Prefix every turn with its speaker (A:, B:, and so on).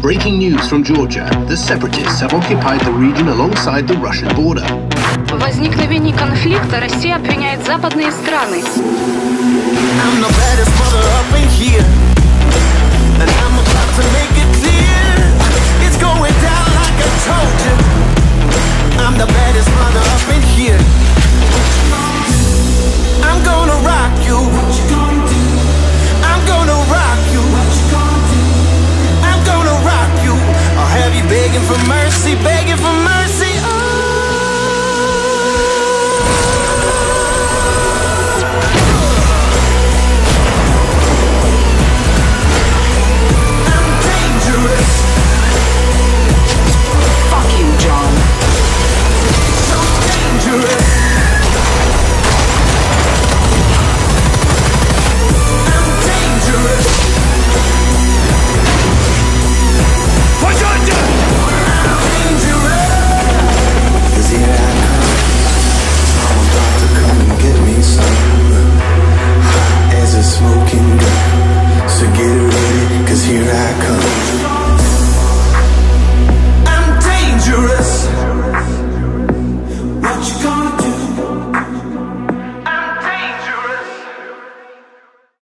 A: Breaking news from Georgia. The separatists have occupied the region alongside the Russian border.
B: Возникновение конфликта Россия обвиняет западные страны.
C: for mercy, begging for mercy.